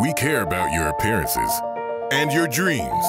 We care about your appearances and your dreams.